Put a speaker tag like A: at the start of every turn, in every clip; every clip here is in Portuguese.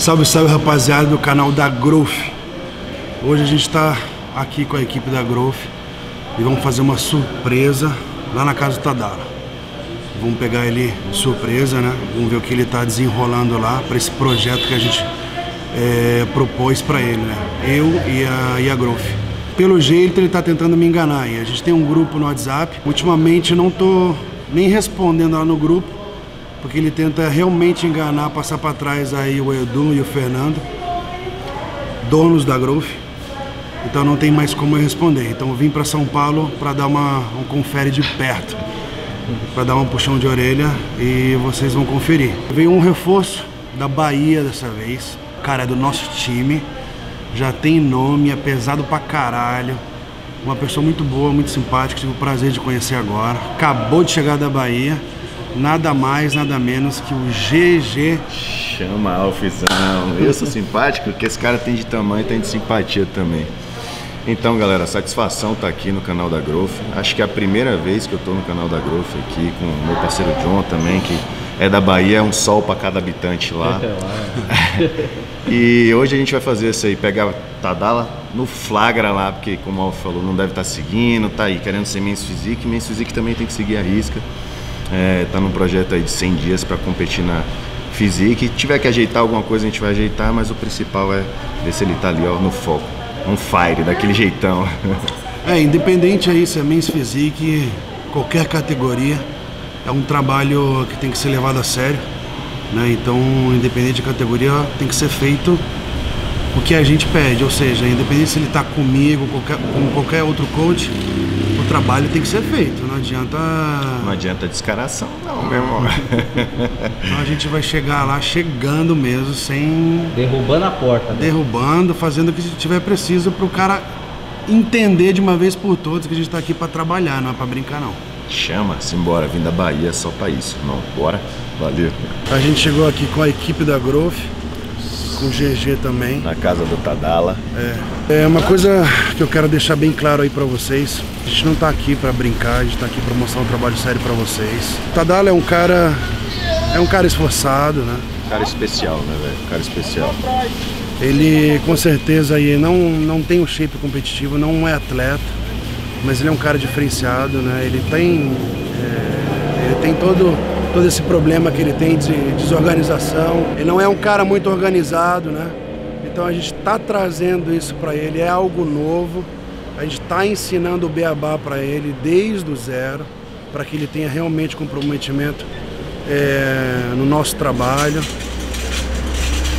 A: Salve, salve rapaziada do canal da Growth. Hoje a gente está aqui com a equipe da Growth e vamos fazer uma surpresa lá na casa do Tadala. Vamos pegar ele de surpresa, né? Vamos ver o que ele está desenrolando lá para esse projeto que a gente é, propôs para ele, né? Eu e a, e a Growth. Pelo jeito ele está tentando me enganar e a gente tem um grupo no WhatsApp. Ultimamente não tô nem respondendo lá no grupo porque ele tenta realmente enganar, passar para trás aí o Edu e o Fernando, donos da Growth. Então não tem mais como eu responder. Então eu vim para São Paulo para dar uma um confere de perto, para dar um puxão de orelha e vocês vão conferir. Veio um reforço da Bahia dessa vez, cara é do nosso time, já tem nome, é pesado pra caralho. Uma pessoa muito boa, muito simpática, tive o prazer de conhecer agora. Acabou de chegar da Bahia nada mais, nada menos que o GG.
B: Chama Alfizão. Eu sou simpático, porque esse cara tem de tamanho e tem de simpatia também. Então, galera, satisfação tá aqui no canal da Growth. Acho que é a primeira vez que eu tô no canal da Growth aqui com o meu parceiro John também, que é da Bahia, é um sol para cada habitante lá. e hoje a gente vai fazer isso aí, pegar Tadala no flagra lá, porque como o Alf falou, não deve estar tá seguindo, tá aí querendo ser Men's Physique, Men's Physique também tem que seguir a risca. É, tá num projeto aí de 100 dias para competir na Physique. Tiver que ajeitar alguma coisa, a gente vai ajeitar, mas o principal é ver se ele tá ali ó, no foco, um fire, daquele jeitão.
A: É, independente aí se é Men's Physique, qualquer categoria, é um trabalho que tem que ser levado a sério. Né? Então, independente de categoria, tem que ser feito o que a gente pede, ou seja, independente se ele está comigo, qualquer, com qualquer outro coach, o trabalho tem que ser feito, não adianta.
B: Não adianta descaração, não, meu irmão.
A: então a gente vai chegar lá chegando mesmo, sem.
C: Derrubando a porta. Né?
A: Derrubando, fazendo o que tiver preciso para o cara entender de uma vez por todas que a gente está aqui para trabalhar, não é para brincar, não.
B: Chama, simbora, vim da Bahia só para isso, não, bora, valeu.
A: A gente chegou aqui com a equipe da Growth com o GG também.
B: Na casa do Tadala.
A: É. é uma coisa que eu quero deixar bem claro aí para vocês. A gente não tá aqui para brincar, a gente tá aqui para mostrar um trabalho sério para vocês. O Tadala é um cara é um cara esforçado, né?
B: Cara especial, né, velho? Cara especial.
A: Ele com certeza aí não não tem um shape competitivo, não é atleta, mas ele é um cara diferenciado, né? Ele tem é, ele tem todo todo esse problema que ele tem de desorganização. Ele não é um cara muito organizado, né? Então a gente está trazendo isso para ele, é algo novo. A gente está ensinando o beabá para ele desde o zero, para que ele tenha realmente comprometimento é, no nosso trabalho.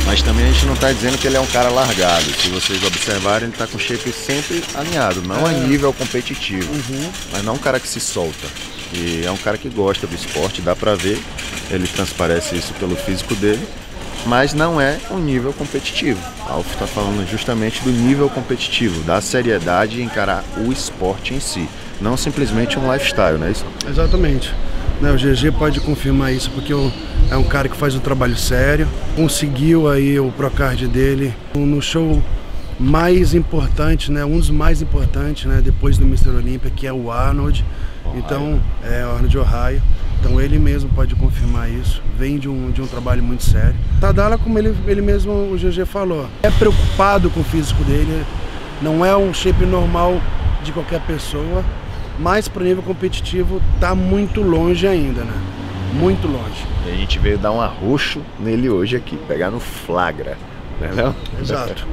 B: Mas também a gente não está dizendo que ele é um cara largado. Se vocês observarem, ele está com o shape sempre alinhado, não é. a nível competitivo, uhum. mas não um cara que se solta. E é um cara que gosta do esporte, dá pra ver, ele transparece isso pelo físico dele, mas não é um nível competitivo. Alf está falando justamente do nível competitivo, da seriedade de encarar o esporte em si, não simplesmente um lifestyle, não é isso?
A: Exatamente. Né, o GG pode confirmar isso porque é um cara que faz um trabalho sério, conseguiu aí o Procard dele no show mais importante, né, um dos mais importantes, né, depois do Mr. Olympia, que é o Arnold. Ohio. Então, é o Arnold Ohio. Então ele mesmo pode confirmar isso. Vem de um, de um trabalho muito sério. Tadala, como ele, ele mesmo, o GG falou, é preocupado com o físico dele. Não é um shape normal de qualquer pessoa, mas para o nível competitivo tá muito longe ainda, né? Muito longe.
B: E a gente veio dar um arroxo nele hoje aqui, pegar no flagra, né não?
A: Exato.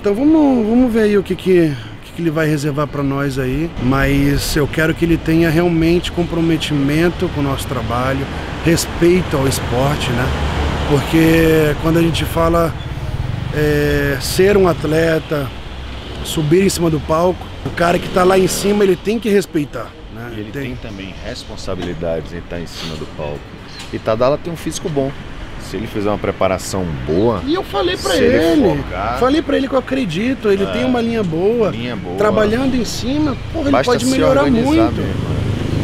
A: Então vamos, vamos ver aí o que, que, que ele vai reservar para nós aí, mas eu quero que ele tenha realmente comprometimento com o nosso trabalho, respeito ao esporte, né? Porque quando a gente fala é, ser um atleta, subir em cima do palco, o cara que está lá em cima ele tem que respeitar. Né?
B: Ele tem. tem também responsabilidades em estar em cima do palco. E Tadala tem um físico bom se ele fizer uma preparação boa.
A: E eu falei para ele, ele focar, falei para ele que eu acredito, ele é, tem uma linha boa, linha boa. Trabalhando em cima, porra, ele pode melhorar muito. Mesmo.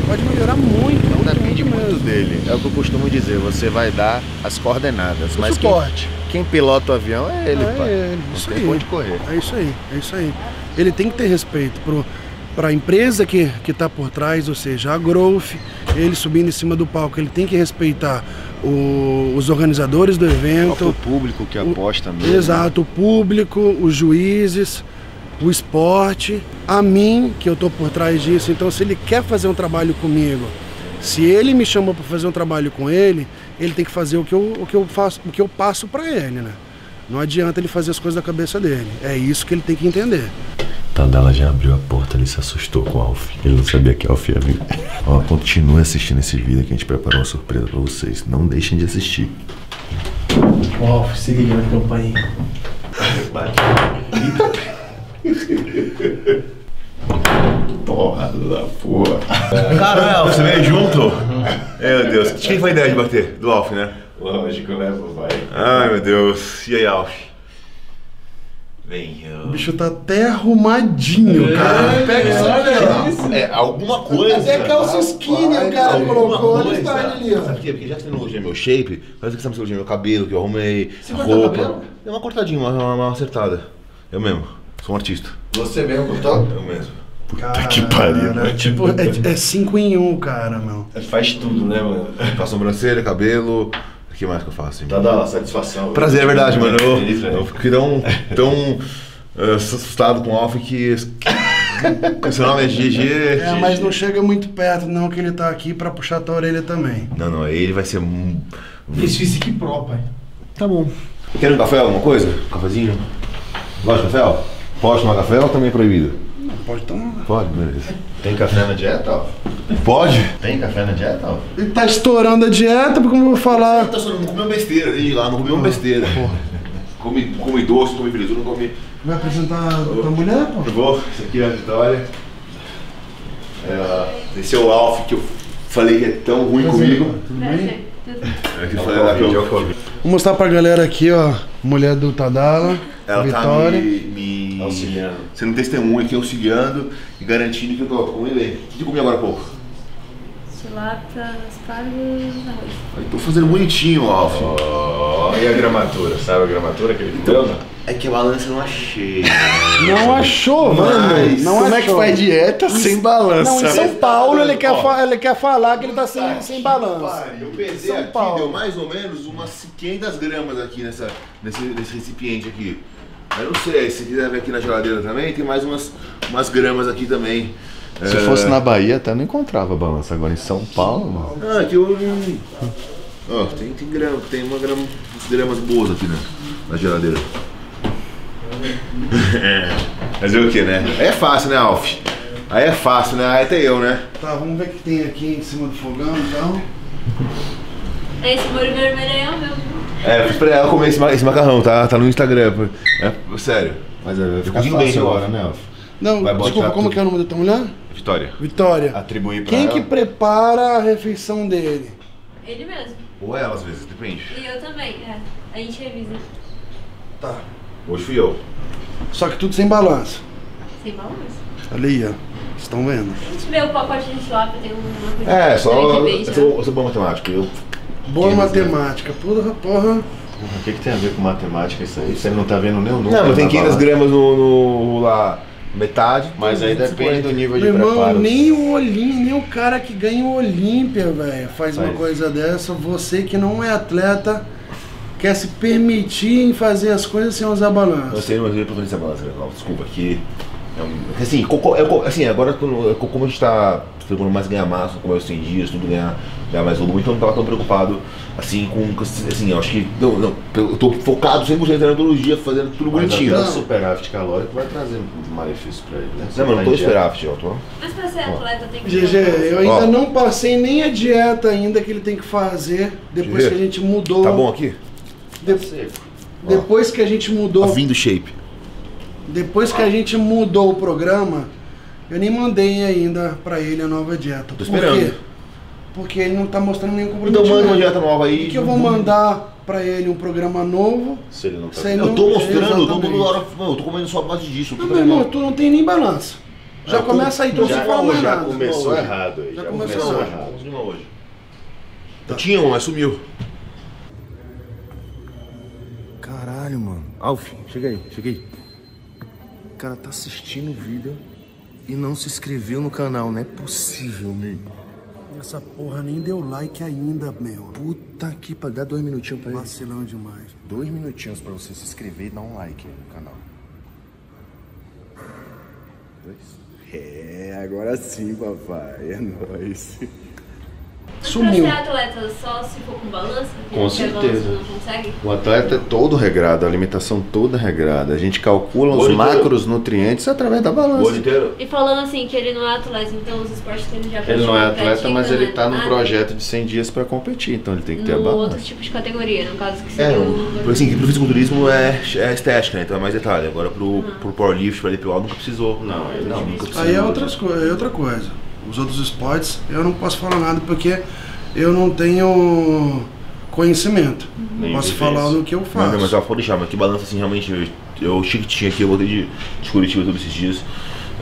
A: Pode melhorar muito.
B: Não depende muito, muito dele. É o que eu costumo dizer, você vai dar as coordenadas, o mas
A: suporte.
B: Quem, quem pilota o avião é ele,
A: é
B: pai.
A: Isso
B: Não tem
A: aí.
B: correr.
A: É isso aí, é isso aí. Ele tem que ter respeito pro para a empresa que está por trás, ou seja, a Growth, ele subindo em cima do palco, ele tem que respeitar o, os organizadores do evento.
B: O público que aposta mesmo.
A: Exato, o público, os juízes, o esporte, a mim, que eu estou por trás disso. Então, se ele quer fazer um trabalho comigo, se ele me chamou para fazer um trabalho com ele, ele tem que fazer o que eu, o que eu faço, o que eu passo para ele, né? Não adianta ele fazer as coisas da cabeça dele. É isso que ele tem que entender.
C: Tandala já abriu a porta, ele se assustou com o Alf. Ele não sabia que Alf ia vir. Ó, continue assistindo esse vídeo que a gente preparou uma surpresa pra vocês. Não deixem de assistir.
D: Ó, Alf, se liga na campainha.
C: Porra da porra.
E: Caralho, Alf, você veio junto? Meu Deus, de quem foi a ideia de bater? Do Alf, né?
C: Lógico, né, papai?
E: Ai, meu Deus. E aí, Alf? Vem,
A: O bicho tá até arrumadinho, cara. Pega isso aqui, ó.
E: É, alguma coisa.
A: Até calça skinny o cara colocou. Olha style ali, ó.
E: Sabe por quê? Porque já que você não elogia meu shape, parece que você não elogia meu cabelo, que eu arrumei,
A: Você
E: roupa.
A: cabelo?
E: Deu uma cortadinha, uma, uma, uma acertada. Eu mesmo. Sou um artista.
C: Você mesmo cortou?
E: Eu mesmo.
C: Puta que pariu,
A: Cara, tipo, é, é cinco em um, cara, meu.
C: Faz tudo, né, mano?
E: Faço sobrancelha, cabelo. O que mais que eu faço?
C: Tá dando satisfação.
E: Prazer, é verdade, mano. Eu,
C: Feliz, velho.
E: eu fiquei tão, tão eh, assustado com o Alf que. Seu nome é GG.
A: É, mas não chega muito perto, não, que ele tá aqui pra puxar tua orelha também.
E: Não, não, ele vai ser. um-
D: Esse Physique Pro, pai.
E: Tá bom. Quer um café, alguma coisa? Cafezinho? Gosta de café? Pode tomar café ou também é proibido?
A: Não, pode tomar.
E: Pode, beleza.
C: Tem café na dieta, ó?
E: Pode?
C: Tem café na dieta, ó?
A: Ele tá estourando a dieta, porque como eu vou falar.
E: Tá só não comeu besteira, desde lá, não comeu besteira. Comi, comi doce, comi fritura, não comi.
A: Vai apresentar a tua mulher, pô?
E: Eu vou, esse aqui é a Vitória. É, esse é o Alf que eu falei que é tão ruim comigo.
A: Tudo bem?
E: É que eu falei lá que eu-
A: Vou mostrar pra galera aqui, ó. Mulher do Tadala,
E: Ela
A: Vitória.
E: tá me,
C: Auxiliando.
E: sendo testemunha aqui, auxiliando e garantindo que eu tô comendo bem. O que eu comi agora há pouco?
F: Tilapia, aspargos, arroz.
E: Eu tô fazendo bonitinho, Alf.
C: Ó, e a gramatura? Sabe a gramatura que ele comeu, não?
E: É que a balança eu não achei.
A: Não achou, mano.
E: Mas
A: Não
C: Como é que
A: achou.
C: faz dieta sem balança?
A: Não, em São Paulo ele quer, fa- ele quer falar que ele tá sem, sem balanço.
E: Eu pesei
A: São
E: aqui,
A: Paulo.
E: deu mais ou menos umas 500 gramas aqui nessa, nesse, nesse recipiente aqui. Eu não sei, se quiser ver aqui na geladeira também, tem mais umas, umas gramas aqui também.
C: Se
E: É,
C: fosse na Bahia, até não encontrava balança. Agora em São Paulo, mano.
E: Ah, aqui eu. Ó, tem, tem, grama, tem uma grama, umas gramas boas aqui na, na geladeira. É, Fazer o que, né? Aí é fácil, né, Alf? Aí é fácil, né? Aí até eu, né?
A: Tá, vamos ver o que tem aqui em cima do fogão, então.
F: Esse molho vermelho aí é o meu.
E: É, eu fiz pra ela comer esse, ma- esse macarrão, tá? Tá no Instagram. É, sério.
C: Mas vai
E: ficar fácil agora,
C: né?
A: Não,
E: Vai botar
A: desculpa, como
E: tudo.
A: que é o nome da tua mulher?
E: Vitória.
A: Vitória.
C: Atribuir pra
A: Quem
C: ela.
A: que prepara a refeição dele?
F: Ele mesmo.
E: Ou ela, às vezes, depende.
F: E eu também, é. A gente revisa.
A: Tá.
E: Hoje fui eu.
A: Só que tudo sem balanço.
F: Sem balanço.
A: Aí, ó. Vocês estão vendo?
F: A gente vê o pacote de tilapia, tem uma coisa
E: É, só. Eu sou, eu sou bom matemático. Eu,
A: Boa
E: Que
A: matemática. Porra, porra.
C: O que, que tem a ver com matemática isso aí? Você não tá vendo nem o número.
E: não, mas tem
C: na
E: 500
C: balança.
E: gramas no, no- lá, metade.
C: Mas aí depende do nível de
A: Meu irmão,
C: preparo.
A: nem o Olímpia, nem o cara que ganha o Olímpia, velho, faz uma
C: Faz.
A: coisa dessa. Você que não é atleta, quer se permitir em fazer as coisas sem usar
E: Eu
A: balanço.
E: sei, mas eu tô essa balança. Desculpa aqui. É um- Assim, assim, agora como a gente tá procurando mais ganhar massa, como é os 100 dias, tudo ganhar, ganhar mais volume, então eu não tava tão preocupado assim com. Assim, eu acho que. Não, não, eu tô focado 100% na todo fazendo tudo
C: Mas
E: bonitinho.
C: o
A: Não.
C: superávit calórico vai trazer malefício pra ele, né?
E: Não, mas não tô
C: Tá
E: esperando, eu tô.
F: Mas pra ser atleta tem que
A: GG, eu ainda
E: Ó.
A: não passei nem a dieta ainda que ele tem que fazer depois
E: GG,
A: que a gente mudou.
E: Tá bom aqui?
A: De-
C: Seco.
A: depois que a gente mudou.
E: Tá vindo shape.
A: Depois que a gente mudou o programa, eu nem mandei ainda pra ele a nova dieta.
E: Tô
A: Por
E: esperando.
A: quê? Porque ele não tá mostrando nenhum
E: Então
A: comprometimento.
E: manda uma dieta nova aí.
A: O que eu vou mandar pra ele um programa novo?
C: Se ele não tá
A: Se ele
E: Eu tô mostrando, eu tô toda hora. Eu tô comendo só a base disso.
A: Não, meu irmão, tu não tem nem balança. Já
E: Ah,
A: começa aí, tu não
C: já,
A: se fala mais
C: já começou
E: Hoje.
C: errado aí.
A: Já
C: Já,
A: começou
C: começou,
A: errado.
C: errado.
E: Vamos de uma hoje. Eu tinha um, mas sumiu. Caralho, mano. Alf, chega aí, chega aí. O cara tá assistindo o vídeo
B: e não se inscreveu no canal. Não é possível, nego.
A: Essa porra nem deu like ainda, meu.
B: Puta que pariu. Dá dois minutinhos pra ele.
A: Vacilão demais.
B: Dois minutinhos pra você se inscrever e dar um like no canal. Dois. É, agora sim, papai. É nóis.
F: Pra
A: Sumiu.
F: ser atleta só se for com balança?
B: Com
F: a
B: certeza.
F: balança não consegue?
B: O atleta é todo regrado, a alimentação toda regrada. A gente calcula
E: O
B: os
E: ano inteiro.
B: macronutrientes através da balança.
E: inteiro.
F: E falando assim, que ele não é atleta, então os esportes que ele já
B: Ele não é atleta, mas ele tá num
F: né?
B: projeto de 100 dias pra competir, então ele tem que ter a balança.
F: outro tipo de categoria, no caso que
E: É,
F: seria
E: um,
F: o...
E: por assim, pro fisiculturismo é, é estética, né? Então é mais detalhe. Agora pro, pro powerlift, pra LPO, nunca precisou.
B: Não, ele
E: não,
B: não
E: nunca precisou.
A: Aí é, outras co- é outra coisa. Os outros esportes, eu não posso falar nada porque eu não tenho conhecimento.
B: Nem
A: posso falar no que eu faço.
E: não, mas ela pode deixar, mas que balança assim, realmente, eu, eu achei que tinha aqui, eu voltei de, de Curitiba todos esses dias,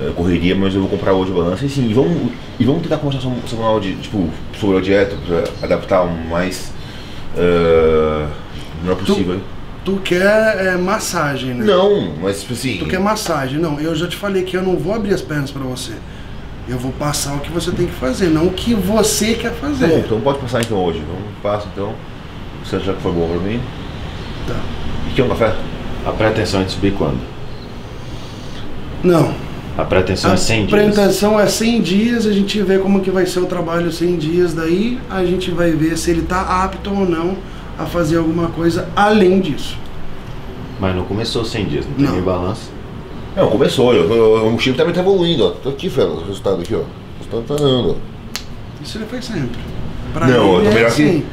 E: é, correria, mas eu vou comprar hoje a balança e sim, e vamos, e vamos tentar conversar sobre, sobre uma de, tipo, sobre a dieta, pra adaptar o mais uh, melhor possível.
A: Tu quer é, massagem, né?
E: Não, mas tipo assim,
A: Tu quer massagem? Não, eu já te falei que eu não vou abrir as pernas pra você. Eu vou passar o que você tem que fazer, não o que você quer fazer.
E: bom, então pode passar então hoje, vamos, passa então, você já que foi bom pra mim.
A: Tá.
E: E quer um café?
B: A pretensão é de subir quando?
A: Não.
B: A pretensão é 100
A: a
B: dias.
A: apresentação é 100 dias, a gente vê como que vai ser o trabalho 100 dias, daí a gente vai ver se ele tá apto ou não a fazer alguma coisa além disso.
B: Mas não começou 100 dias, não tem
A: Não.
B: nem balança.
E: Não, começou, eu, eu, o time também tá evoluindo, ó. Tô aqui, Fela, o resultado aqui, ó. O resultado tá dando, ó.
A: Isso ele faz sempre. Pra
E: Não, eu
A: ele
E: tô
A: é
E: melhor que-
A: assim.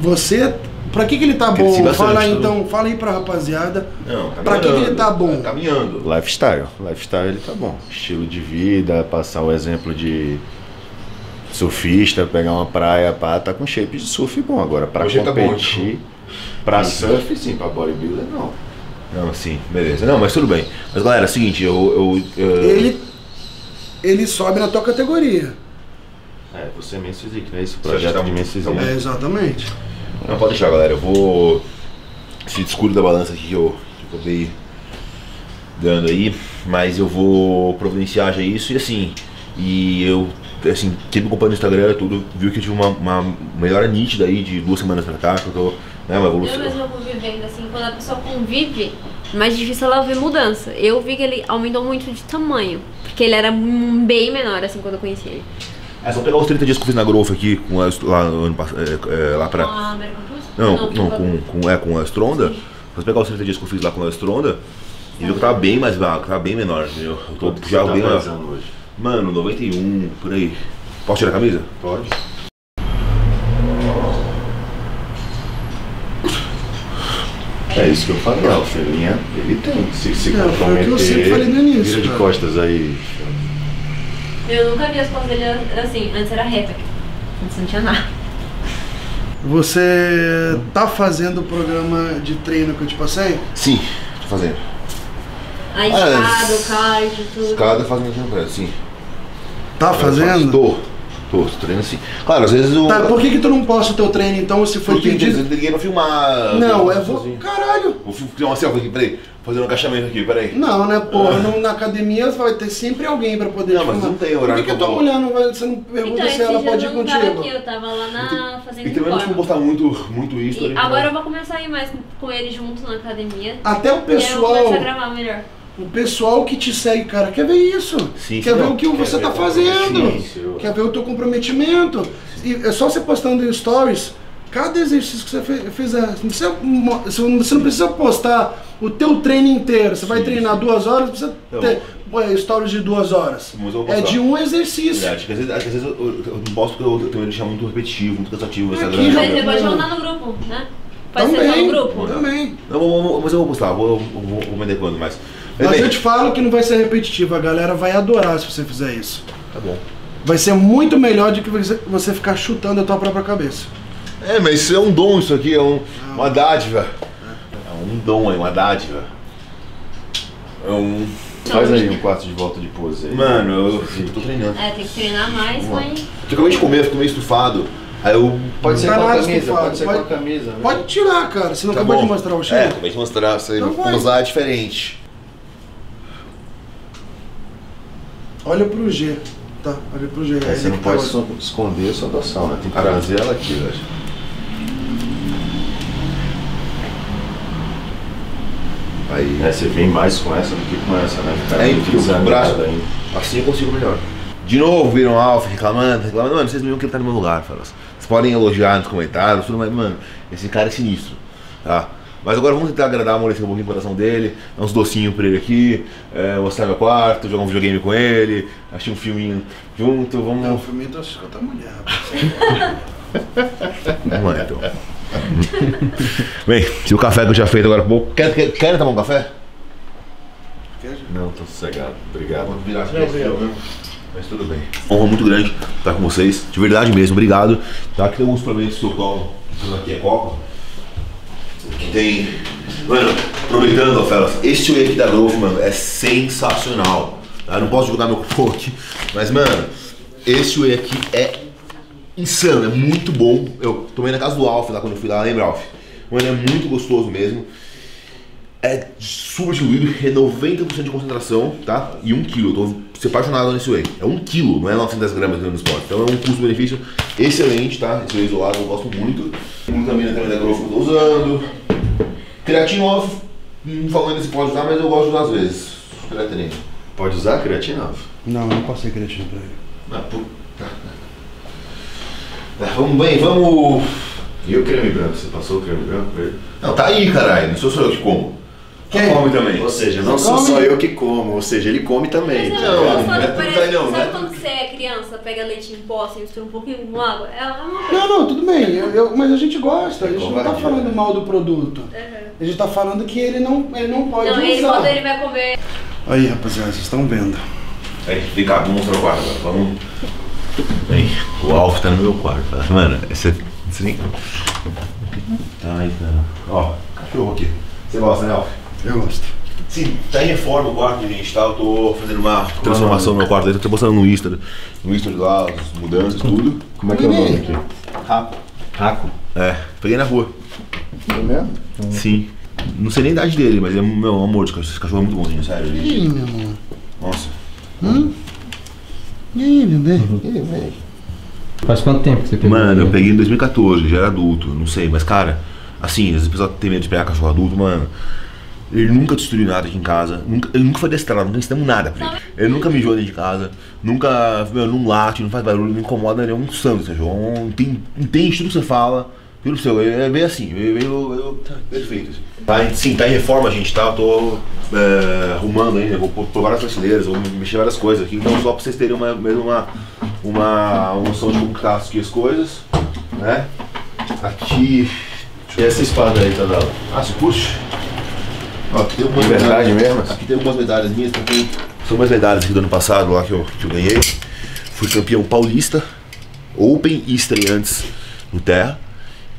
A: Você. Pra que, que ele tá
E: Cresci
A: bom?
E: bastante,
A: fala aí
E: tudo.
A: então, fala aí pra rapaziada.
E: Não, tá
A: Pra que, que ele tá bom?
E: Tá caminhando.
B: Lifestyle. Lifestyle ele tá bom. Estilo de vida, passar o exemplo de surfista, pegar uma praia, pá, tá com shape de surf bom. Agora, pra
E: Hoje tá bom,
B: competir, pra surf sim, pra bodybuilder não.
E: Não, sim, beleza. Não, mas tudo bem. Mas galera, é o seguinte, eu. eu, eu-
A: Ele. Ele sobe na tua categoria.
B: É, você é Men's Physique, não é isso?
E: Você acha que
B: Projeto
E: tá
B: de Men's Physique.
A: É, exatamente.
E: Não, pode deixar, galera. Eu vou. Esse descuido da balança aqui que eu, que eu acabei dando aí. Mas eu vou providenciar já isso e assim. E eu. Assim, quem me acompanha no Instagram, tudo, viu que eu tive uma, uma melhora nítida aí de duas semanas pra cá, que eu tô. Né, uma
F: Eu
E: evolução.
F: mesma convivendo assim, quando a pessoa convive, é mais difícil ela ver mudança. Eu vi que ele aumentou muito de tamanho, porque ele era bem menor assim quando eu conheci ele.
E: É só pegar os 30 dias que eu fiz na Growth aqui, com a, lá, no ano, é, é, lá pra.
F: Com a American Plus?
E: Não, não,
F: tipo,
E: com, com, é, com a Stronda. Você pegar os 30 dias que eu fiz lá com a Stronda e viu que eu tava bem mais vago, tava bem menor, entendeu? Eu tô já
B: tá
E: bem
B: pesando hoje?
E: Mano, 91, por aí. Posso tirar a camisa?
B: Pode. É isso que eu falei, ó, o Felinha, ele tem. Se se
A: É, foi o que eu
B: comprometer,
A: sempre falei no início,
B: vira de
A: cara.
B: costas aí.
F: Eu nunca vi as costas dele assim, antes era reta aqui. Antes não tinha nada.
A: Você tá fazendo o programa de treino que eu te passei?
E: Sim, tô fazendo.
F: A
E: Ah,
F: escada, o cardio, tudo.
E: Cada fazendo tempo, é, sim.
A: Tá fazendo?
E: Tô. Tô, treinando assim. Claro, às vezes eu.
A: Tá, por que, que tu não posta o teu treino então se foi
E: Porque eu
A: pedido?
E: liguei pra filmar.
A: Não,
E: eu
A: é vou. Caralho!
E: Vou tirar uma selfie aqui, peraí. Fazer um agachamento aqui, peraí.
A: Não, né, porra? não- na academia vai ter sempre alguém pra poder
E: Não, mas
A: filmar.
E: não tem horário
A: Por que, que a
E: que eu
A: tua mulher não vai. Você não pergunta
F: Então,
A: se ela pode ir
F: eu não tava
A: contigo?
F: aqui, eu tava lá na fazendo
E: E também não vou postar muito, muito isso.
F: E
E: né?
F: agora eu vou começar a ir mais com ele junto na academia.
A: Até o
F: E aí eu vou
A: pessoal.
F: começar a gravar melhor.
A: O pessoal que te segue, cara, quer ver isso.
E: Sim,
A: quer ver o que você
B: ver
A: tá
B: o
A: fazendo. Quer ver o teu comprometimento. E é só você postando em stories. Cada exercício que você fizer, você não precisa mo- você não precisa postar o teu treino inteiro. Você vai
E: Sim,
A: treinar duas horas, precisa
E: Tá
A: ter é, stories de duas horas. É de um exercício.
E: Que às vezes, às vezes eu, não posso porque eu, eu deixar muito repetitivo, muito cansativo
A: Aqui
F: você pode mandar no grupo, né? Pode ser
A: Também,
F: no grupo?
A: também.
E: Não, mas eu vou postar, vou, vou, vou, vou vender quando mais. Mas bem,
A: eu te falo que não vai ser repetitivo, a galera vai adorar se você fizer isso.
E: Tá bom.
A: Vai ser muito melhor do que você ficar chutando a tua própria cabeça.
E: É, mas isso é um dom, isso aqui é um, uma dádiva. É um dom aí, uma dádiva. É um.
B: Faz aí um quarto de volta de pose aí.
E: Mano, eu, eu tô treinando.
F: É, tem que treinar mais, mas.
E: Eu acabei de comer, eu fico meio estufado. Aí eu.
B: Pode ser
A: Tá
B: com a camisa,
A: estufado,
B: pode ser
A: pode-
B: com a camisa. né?
A: Pode tirar, cara. Você não
E: Tá
A: acabou
E: bom.
A: de mostrar o
E: É,
A: cheiro?
E: acabei de mostrar, você
A: Então vai.
E: usar diferente.
A: Olha pro G, tá? Olha pro G. Ele
C: você não
A: tá
C: pode so- esconder sua adoção, né? Tem que
E: Caramba.
C: trazer ela aqui, velho.
E: Aí.
C: É, você vem mais com essa do que com essa, né? Ficar
E: É incrível, o braço.
C: ainda.
E: Assim eu consigo melhor. De novo, viram Alf reclamando, reclamando. Mano, vocês não viram que ele tá no meu lugar, falas. Vocês podem elogiar nos comentários, tudo, mas, mano, esse cara é sinistro. Tá? Mas agora vamos tentar agradar, amolecer um pouquinho o coração dele, dar uns docinhos pra ele aqui, é, mostrar meu quarto, jogar um videogame com ele, assistir um filminho junto, vamos.
A: Não, o filme do outra mulher, rapaz.
E: Lá, então. Bem, se o café que eu tinha feito agora há pouco. Quer, quer, querem tomar um café?
A: Quer?
C: Não, tô sossegado. Obrigado.
E: Vou virar aqui, Mas tudo bem. Honra muito grande estar com vocês. De verdade mesmo, obrigado. Tá? Aqui tem alguns suplementos que eu tomo. Isso aqui é coca. Tem. Mano, aproveitando, ó, Felas, esse whey aqui da Growth, mano, é sensacional. Tá? Eu não posso jogar meu cupom aqui, mas, mano, esse whey aqui é insano, é muito bom. Eu tomei na casa do Alf lá quando eu fui lá, lembra, Alf? Mano, é muito gostoso mesmo. É super diluído, é 90% de concentração, tá? E 1 kg. Eu tô apaixonado nesse whey. É 1 kg, não é 900 gramas no esporte. Então é um custo-benefício excelente, tá? Esse whey isolado eu gosto muito. Glutamina também da Growth que eu tô usando. Creatina não falando se pode usar, mas eu gosto de usar às vezes. Creatina.
C: Pode usar creatina?
A: Não, eu não passei creatina pra ele.
E: Ah, puta. Tá, Vamos bem, vamos.
C: E o creme branco? Você passou o creme branco pra ele?
E: Não, tá aí, caralho. Não sou só eu que como. Quem come também?
C: Ou seja, não sou
A: come?
C: só eu que como, ou seja, ele come também.
F: Mas
C: tá
F: é,
C: ligado?
F: mas
E: não é
F: parece-
E: não,
F: sabe
E: né?
F: quando você é criança, pega leite em pó, assim, mistura um pouquinho com água? É uma coisa.
A: Não, não, tudo bem, eu- eu- mas a gente gosta, a gente não tá
C: covardia.
A: falando mal do produto. A gente tá falando que ele não, ele não pode
F: Não, ele
A: usar.
F: quando ele vai comer.
A: Aí, rapaziada, vocês estão vendo.
E: Aí, vem cá, vamos mostrar o quarto agora. Vamos. Bem, o Alf tá no meu quarto. tá? Mano, esse. esse nem. Ai, cara. Ó, cachorro aqui. Você gosta, né, Alf?
A: Eu gosto.
E: Sim, tá em reforma o quarto, gente, tá? Eu tô fazendo uma transformação no meu quarto, eu tô mostrando no Insta, no Insta de lá, as mudanças, tudo.
C: Como é que é o nome aqui?
E: Raco.
C: Raco.
E: É, peguei na rua.
C: É mesmo?
E: Sim. Não sei nem a idade dele, mas é meu amor de cachorro. Esse cachorro é muito bonzinho, sério.
A: Ih, meu amor.
E: Nossa.
A: Ih, meu bem.
G: Faz quanto tempo que você pegou?
E: Mano, eu peguei em 2014, já era adulto, não sei, mas cara, assim, às vezes o pessoal tem medo de pegar cachorro adulto, mano. Ele nunca destruiu nada aqui em casa, nunca, ele nunca foi destrado, nunca ensinamos nada pra ele. Ele nunca mijou dentro de casa, nunca, meu, não late, não faz barulho, não incomoda, ele é um santo, esse cachorro, um- tem, entende tudo que você fala. Juro pro seu, é bem assim, meio, meio, meio perfeito. Assim. Tá, sim, tá em reforma, gente, tá? Eu tô é, arrumando ainda, vou pôr várias prateleiras, vou mexer várias coisas aqui. Então, só pra vocês terem uma, mesmo uma, uma, uma noção de como tá aqui as coisas, né? Aqui.
C: E essa espada aí, Tadala?
E: Ah, se puxa. Ó, aqui tem algumas medalhas-
C: mesmo?
E: Aqui tem algumas medalhas minhas, tem, são umas medalhas aqui do ano passado lá que eu, que eu ganhei. Fui campeão paulista, Open e estreantes no Terra.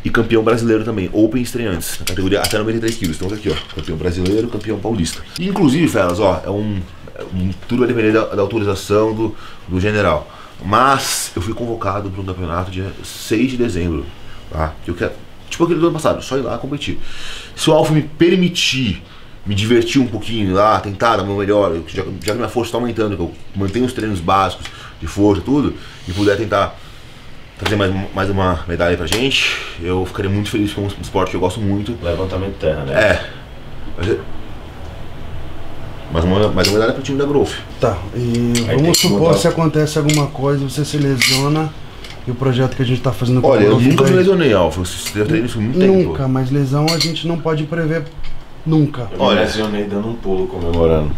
E: E campeão brasileiro também, Open estreantes, na categoria até 93 quilos. Então tá aqui, ó. Campeão brasileiro, campeão paulista. E, inclusive, Felas, ó, é um, é um- Tudo vai depender da, da autorização do, do general. Mas eu fui convocado para um campeonato dia 6 de dezembro. Tá? Que eu quero. Tipo aquele do ano passado, só ir lá competir. Se o Alfa me permitir me divertir um pouquinho lá, tentar dar o meu melhor, já, já que minha força está aumentando, que eu mantenho os treinos básicos de força tudo, e puder tentar trazer mais, mais uma medalha pra gente, eu ficaria muito feliz com um esporte que eu gosto muito.
C: Levantamento de terra, né?
E: É. Mas, é- mas uma, mais uma medalha pro time da Growth.
A: Tá, e
C: Aí
A: vamos supor se acontece alguma coisa, você se lesiona e o projeto que a gente tá fazendo com
E: Olha, eu nunca me
A: vai-
E: lesionei, Alfa. Eu treino isso há muito tempo.
A: Nunca, mas lesão a gente não pode prever nunca.
C: Eu
E: Olha.
C: me lesionei dando um pulo comemorando.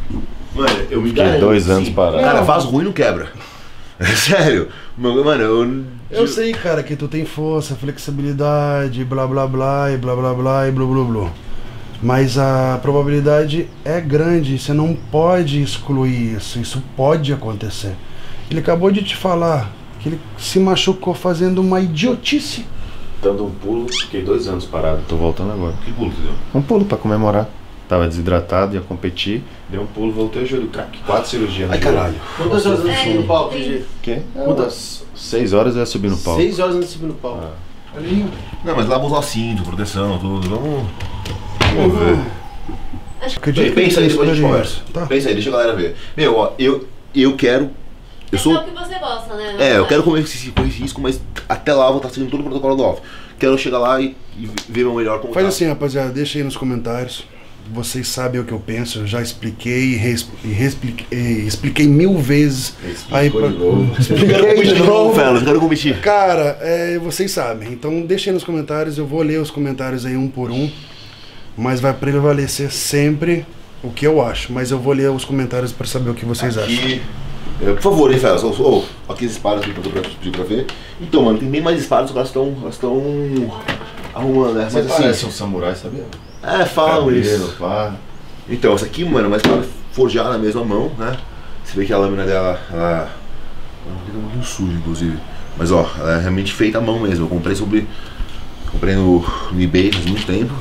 E: Mano, eu me
C: Fiquei dois anos parado.
E: Cara, vaso ruim não quebra. É sério. Mano, eu.
A: Eu sei, cara, que tu tem força, flexibilidade, blá blá blá, e blá blá blá, e blá blá blá. Mas a probabilidade é grande, você não pode excluir isso, isso pode acontecer. Ele acabou de te falar que ele se machucou fazendo uma idiotice.
C: Dando um pulo, fiquei dois anos parado. Tô voltando agora.
E: Que pulo que deu?
C: Um pulo pra comemorar. Tava desidratado, ia competir. Dei um pulo, voltei o joelho. Crack, quatro cirurgias. no
E: Ai,
C: joelho.
E: caralho.
D: Quantas horas antes de subir no palco,
F: tem-
D: Gigi?
C: Quê? É,
D: Quantas?
C: seis horas eu ia subir no palco.
D: Seis horas antes de subir no palco.
A: Ali,
E: Não, mas lá vou usar cinto, proteção, tudo. Vamos. Vamos ver.
A: acredito que
E: Pensa
A: ele
E: depois a gente
A: escolhe
E: conversa.
A: Tá?
E: Pensa aí, deixa a galera ver. Meu, ó, eu, eu quero Eu
F: Esse
E: sou.
F: é o que você gosta, né?
E: É, eu quero comer esse, com esse risco, mas até lá eu vou estar seguindo todo o protocolo do off. Quero chegar lá e, e ver meu melhor como
A: Faz
E: tá.
A: assim, rapaziada, deixa aí nos comentários. Vocês sabem o que eu penso, eu já expliquei e expliquei mil vezes. aí pra-
E: Eu quero
A: Expliquei
E: competir
A: de
E: de novo,
A: novo.
E: quero competir.
A: Cara, é, vocês sabem. Então deixa aí nos comentários, eu vou ler os comentários aí um por um. Mas vai prevalecer sempre o que eu acho. Mas eu vou ler os comentários pra saber o que vocês acham.
E: Aqui, é, por favor, hein, fellas. Oh, oh, aqui as espadas que eu tô pra pedir pra ver. Então, mano, tem bem mais espadas, que elas estão. Elas estão. arrumando, né?
B: Você
E: Mas assim.
B: parece um samurai, sabia?
E: É, falam
B: Cabelo,
E: isso.
B: pá.
E: Então, essa aqui, mano, é uma espada forjada na mesma mão, né? Você vê que a lâmina dela, ela. Ela fica muito suja, inclusive. Mas ó, ela é realmente feita à mão mesmo. Eu comprei sobre. Comprei no, no eBay faz muito tempo.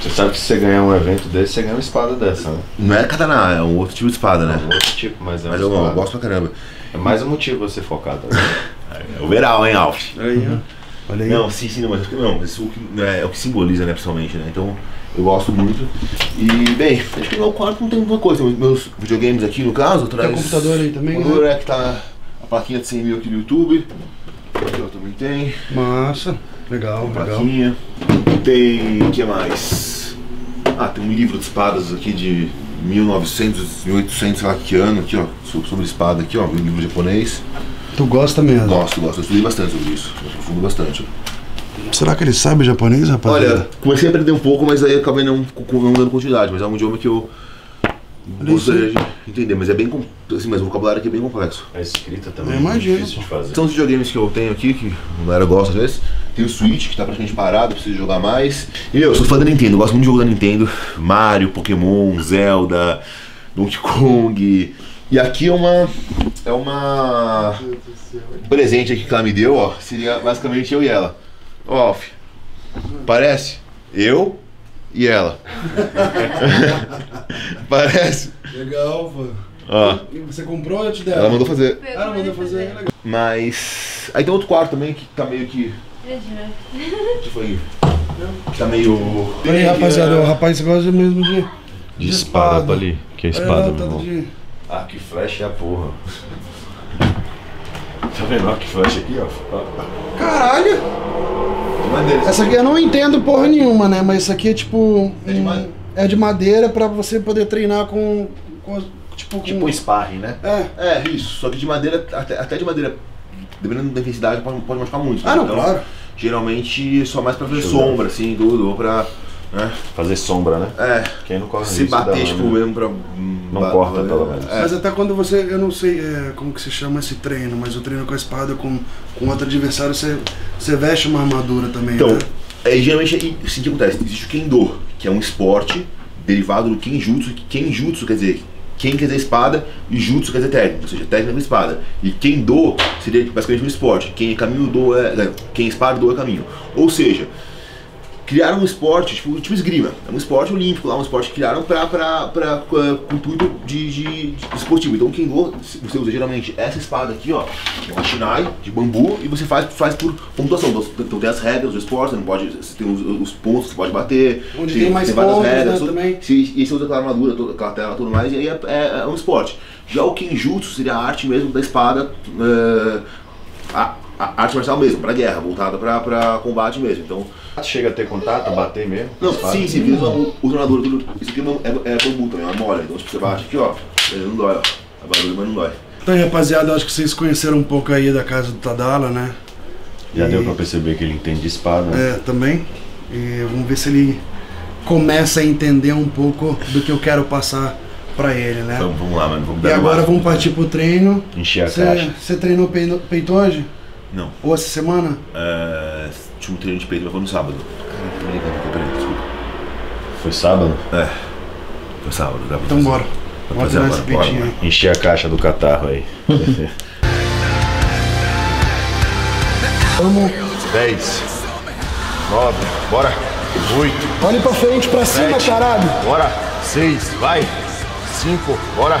B: Você sabe que se você ganhar um evento desse, você ganha uma espada dessa, né?
E: Não é katana, é um outro tipo de espada,
B: É
E: né?
B: um outro tipo, mas é uma
E: Mas eu, eu gosto pra caramba.
B: É mais um motivo pra você focar, tá?
E: É o veral, hein, Alf?
A: Aí, ó. Olha aí.
E: Não, sim, sim, não, mas não, isso que- é, é o que simboliza, né, pessoalmente, né? Então, eu gosto muito. E, bem, acho que no meu quarto não tem muita coisa. Tem meus videogames aqui, no caso, traz...
A: Tem computador aí também,
E: O
A: né?
E: computador é que tá a plaquinha de 100 mil aqui no YouTube. Aqui, ó, também tem.
A: Massa. Legal, legal.
E: Plaquinha. Tem, o que mais? Ah, tem um livro de espadas aqui de 1900, 1800, sei lá que ano, aqui, ó, so- sobre espada aqui, ó, um livro japonês.
A: Tu gosta mesmo?
E: Gosto, gosto, eu estudei bastante sobre isso, eu aprofundo bastante.
A: Será que ele sabe japonês, rapaziada?
E: Olha, comecei a aprender um pouco, mas aí acabei não, não dando continuidade, mas é um idioma que eu gostaria de entender, mas é bem, assim, mas o vocabulário aqui é bem complexo.
B: A escrita também
A: Eu
B: é
A: imagino,
B: difícil de fazer.
E: São os videogames que eu tenho aqui, que a galera gosta às vezes. Tem o Switch, que tá praticamente parado, preciso jogar mais. E meu, eu sou fã da Nintendo, gosto muito de jogo da Nintendo. Mario, Pokémon, Zelda, Donkey Kong. E aqui é uma. É uma. Um presente aqui que ela me deu, ó. Seria basicamente eu e ela. Ó. Parece? Eu e ela. Parece?
A: Legal, pô.
E: Ó.
A: Você comprou ou eu te dei?
E: Ela mandou fazer.
A: Ah, ela mandou fazer. Legal.
E: Mas. Aí tem outro quarto também que tá meio que. que foi? Que tá meio.
A: Aí, rapaziada, o rapaz gosta mesmo de.
B: De espada pra ali. Que é espada,
A: é,
B: meu irmão.
A: de...
B: Arco e flecha é a porra. Tá vendo arco e flecha aqui, ó?
A: Caralho!
E: Madeira.
A: Essa aqui eu não entendo porra nenhuma, né? Mas isso aqui é tipo.
E: É de
A: um-
E: ma-
A: é de madeira pra você poder treinar com. com tipo, com.
B: Tipo um sparring, né?
A: É.
E: É, isso. Só que de madeira, até, até de madeira, dependendo da intensidade, pode, pode machucar muito.
A: Ah,
E: né?
A: não, claro.
E: Geralmente só mais pra fazer sombra, assim, tudo, ou pra. Né?
B: Fazer sombra, né?
E: É.
B: Quem não corre
E: Se bater, tipo,
B: lâmina.
E: mesmo pra. hum,
B: Não
E: ba-
B: corta, pelo menos.
E: É.
A: Mas até quando você. Eu não sei é, como que se chama esse treino, mas o treino com a espada com, com outro adversário, você, você veste uma armadura também,
E: Então,
A: né?
E: é, geralmente é assim que acontece. Existe o Kendo, que é um esporte derivado do Kenjutsu. que Kenjutsu quer dizer Ken quer dizer espada e Jutsu quer dizer técnica, ou seja, técnica com espada. E Kendo seria basicamente um esporte. Quem é caminho, do é. né, Quem é espada, do é caminho. Ou seja, criaram um esporte, tipo, tipo esgrima. É um esporte olímpico lá, um esporte que criaram pra, pra, pra, com intuito de, de, de esportivo. Então o Kendo, você usa geralmente essa espada aqui, ó, é uma shinai de bambu, e você faz, faz por pontuação. Então, tem as regras do esporte, você não pode, você tem os, os pontos que você pode bater.
A: Onde tem mais pontos, né,
E: tudo.
A: também.
E: Se- E você usa aquela armadura, toda, aquela tela e tudo mais, e aí é, é- é um esporte. Já o Kenjutsu seria a arte mesmo da espada, é, a, a arte marcial mesmo, pra guerra, voltada pra, pra combate mesmo. Então,
B: Chega a ter contato, bater mesmo?
E: não, sim, sim, usa, usa armadura, tudo. Isso aqui não- é, é bambu também, é uma mole. Então, tipo, você bate aqui, ó, ele não dói, ó. A barulho, mas não dói.
A: Então, rapaziada, acho que vocês conheceram um pouco aí da casa do Tadala, né?
B: Já
A: E-
B: deu pra perceber que ele entende de espada, né?
A: É, também. E vamos ver se ele começa a entender um pouco do que eu quero passar pra ele, né?
E: Então, vamos lá, mano. Vamos
A: E agora vamos partir pro treino.
B: Encher a caixa.
A: Você treinou peito hoje?
E: Não.
A: Ou essa semana?
E: É, um treino de peito, mas foi no sábado. Caralho, tô brincando aqui, peraí, desculpa.
B: Foi sábado?
E: É, foi sábado, dá pra
A: Então
E: fazer.
A: bora.
E: Dá pra fazer agora, bora, bora.
B: Encher a caixa do catarro aí.
A: Vamos.
B: 10, 9, bora. 8,
A: Olhe pra frente, pra cima,
B: Sete.
A: caralho.
B: bora. 6, vai. 5, bora.